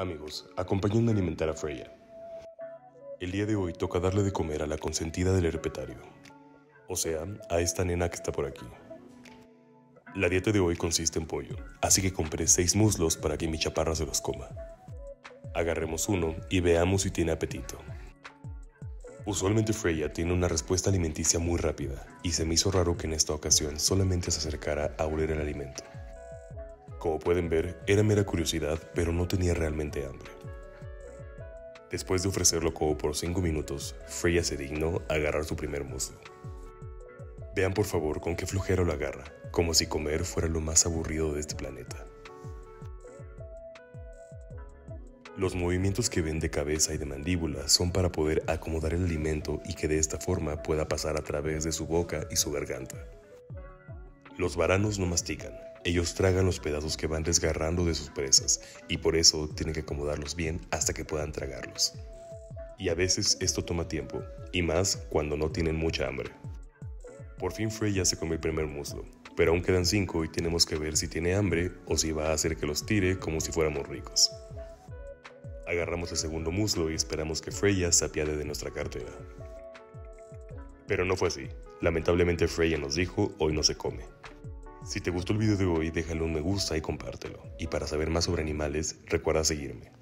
Amigos, acompáñenme a alimentar a Freya. El día de hoy toca darle de comer a la consentida del herpetario. O sea, a esta nena que está por aquí. La dieta de hoy consiste en pollo, así que compré seis muslos para que mi chaparra se los coma. Agarremos uno y veamos si tiene apetito. Usualmente Freya tiene una respuesta alimenticia muy rápida, y se me hizo raro que en esta ocasión solamente se acercara a oler el alimento. Como pueden ver, era mera curiosidad, pero no tenía realmente hambre. Después de ofrecerlo como por 5 minutos, Freya se dignó a agarrar su primer muslo. Vean por favor con qué flujero lo agarra, como si comer fuera lo más aburrido de este planeta. Los movimientos que ven de cabeza y de mandíbula son para poder acomodar el alimento y que de esta forma pueda pasar a través de su boca y su garganta. Los varanos no mastican, ellos tragan los pedazos que van desgarrando de sus presas y por eso tienen que acomodarlos bien hasta que puedan tragarlos. Y a veces esto toma tiempo, y más cuando no tienen mucha hambre. Por fin Frey ya se comió el primer muslo, pero aún quedan cinco y tenemos que ver si tiene hambre o si va a hacer que los tire como si fuéramos ricos. Agarramos el segundo muslo y esperamos que Freya se apiade de nuestra cartera. Pero no fue así. Lamentablemente Freya nos dijo, hoy no se come. Si te gustó el video de hoy, déjale un me gusta y compártelo. Y para saber más sobre animales, recuerda seguirme.